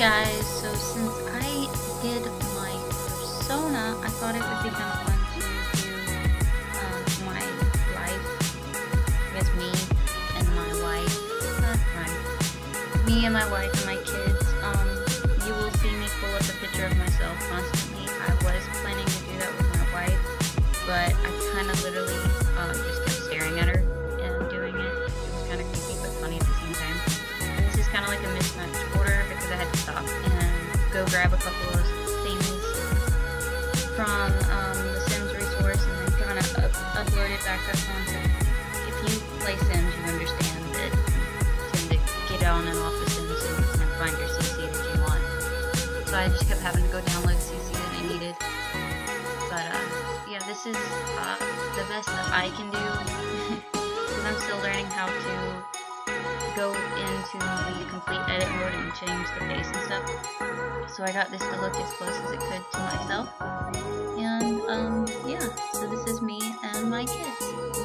guys, so since I did my persona, I thought it would be kind of fun to do um, my life. Guess me and my wife. Uh. Me and my wife and my kids. Um, you will see me pull up a picture of myself constantly. I was planning to do that with my wife, but I kind of literally go grab a couple of things from um, the Sims resource and then kind of up upload it back up onto. If you play Sims, you understand that you tend to get on and off the Sims and you can find your CC that you want. So I just kept having to go download CC that I needed. But uh, yeah, this is uh, the best that I can do because I'm still learning how to go into the complete edit mode and change the face and stuff. So I got this to look as close as it could to myself. And um, yeah, so this is me and my kids.